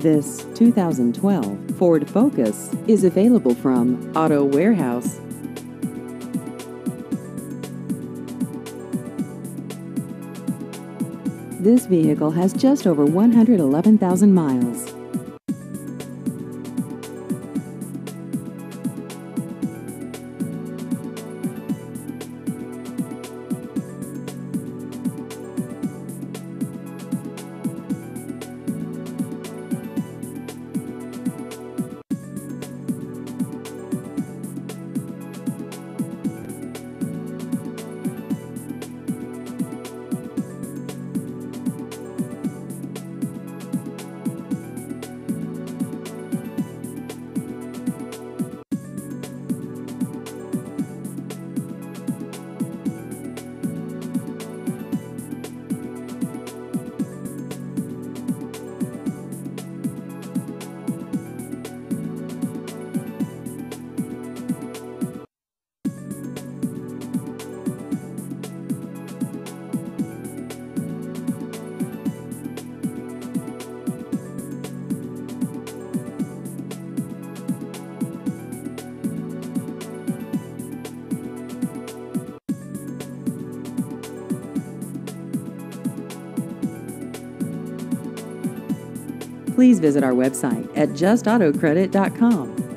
This 2012 Ford Focus is available from Auto Warehouse. This vehicle has just over 111,000 miles. Please visit our website at justautocredit.com.